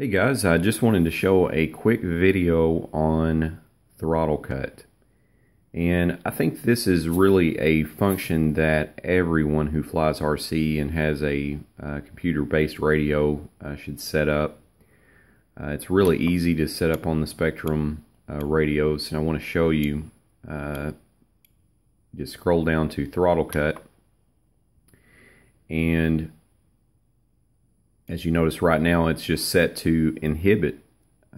Hey guys, I just wanted to show a quick video on throttle cut. And I think this is really a function that everyone who flies RC and has a uh, computer-based radio uh, should set up. Uh, it's really easy to set up on the Spektrum uh, radios, and I want to show you. Uh, just scroll down to throttle cut, and as you notice right now, it's just set to inhibit.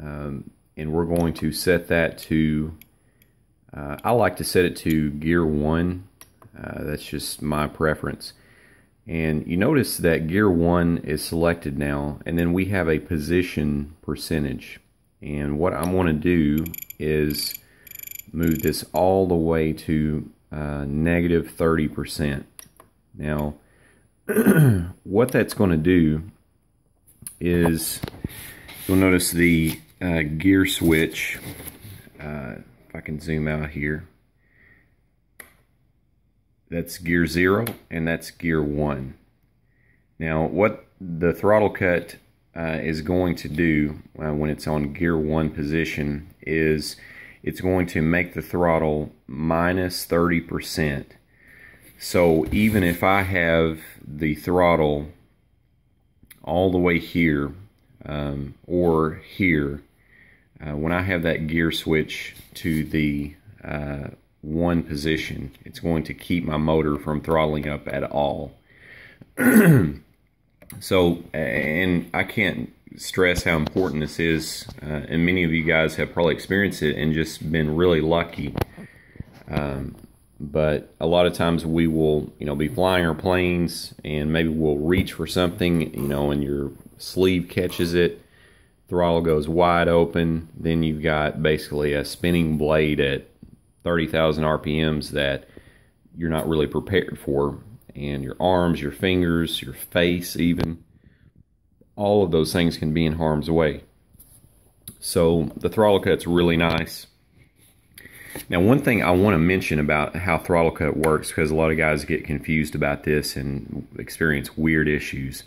Um, and we're going to set that to, uh, I like to set it to gear one. Uh, that's just my preference. And you notice that gear one is selected now, and then we have a position percentage. And what I'm going to do is move this all the way to uh, negative 30%. Now, what that's going to do is you'll notice the uh, gear switch. Uh, if I can zoom out here, that's gear zero and that's gear one. Now, what the throttle cut uh, is going to do uh, when it's on gear one position is it's going to make the throttle minus 30%. So even if I have the throttle all the way here um, or here, uh, when I have that gear switch to the uh, one position, it's going to keep my motor from throttling up at all. so, and I can't stress how important this is, uh, and many of you guys have probably experienced it and just been really lucky. Um, but a lot of times we will, you know, be flying our planes and maybe we'll reach for something, you know, and your sleeve catches it, throttle goes wide open, then you've got basically a spinning blade at 30,000 RPMs that you're not really prepared for. And your arms, your fingers, your face, even, all of those things can be in harm's way. So the throttle cut's really nice. Now, one thing I want to mention about how throttle cut works, because a lot of guys get confused about this and experience weird issues.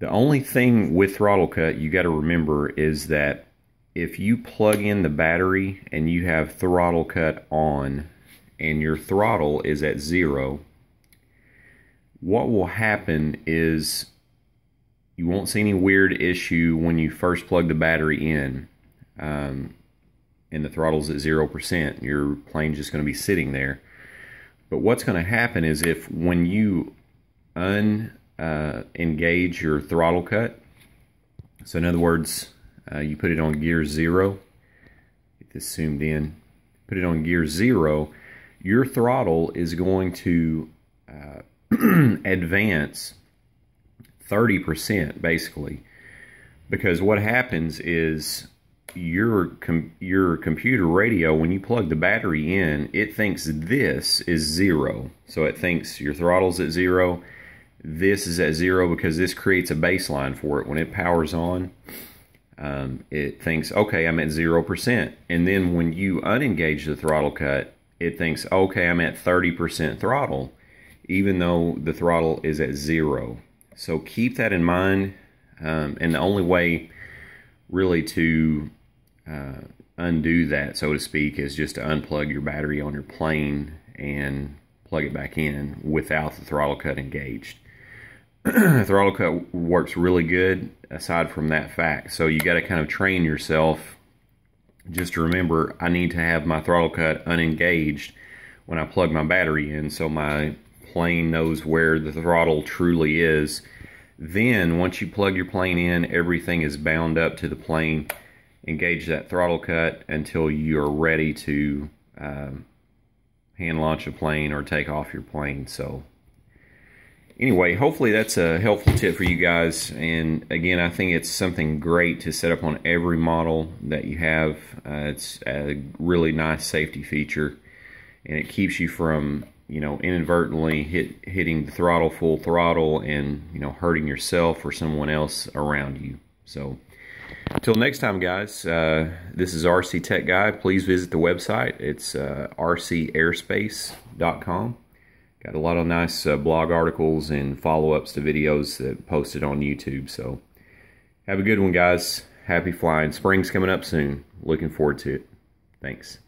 The only thing with throttle cut you got to remember is that if you plug in the battery and you have throttle cut on and your throttle is at zero, what will happen is you won't see any weird issue when you first plug the battery in. Um, and the throttle's at 0%, your plane's just going to be sitting there. But what's going to happen is if when you unengage uh, your throttle cut, so in other words, uh, you put it on gear zero, get this zoomed in, put it on gear zero, your throttle is going to uh, advance 30% basically. Because what happens is your com your computer radio when you plug the battery in it thinks this is zero. So it thinks your throttle's at zero this is at zero because this creates a baseline for it. When it powers on um, it thinks okay I'm at zero percent. And then when you unengage the throttle cut it thinks okay I'm at 30% throttle even though the throttle is at zero. So keep that in mind um, and the only way really to uh, undo that, so to speak, is just to unplug your battery on your plane and plug it back in without the throttle cut engaged. throttle cut works really good aside from that fact. So you got to kind of train yourself just to remember I need to have my throttle cut unengaged when I plug my battery in so my plane knows where the throttle truly is. Then once you plug your plane in, everything is bound up to the plane engage that throttle cut until you're ready to um, hand launch a plane or take off your plane. So anyway, hopefully that's a helpful tip for you guys. And again, I think it's something great to set up on every model that you have. Uh, it's a really nice safety feature and it keeps you from you know inadvertently hit hitting the throttle full throttle and you know hurting yourself or someone else around you. So until next time, guys, uh, this is RC Tech Guy. Please visit the website. It's uh, rcairspace.com. Got a lot of nice uh, blog articles and follow-ups to videos that posted on YouTube. So Have a good one, guys. Happy flying. Spring's coming up soon. Looking forward to it. Thanks.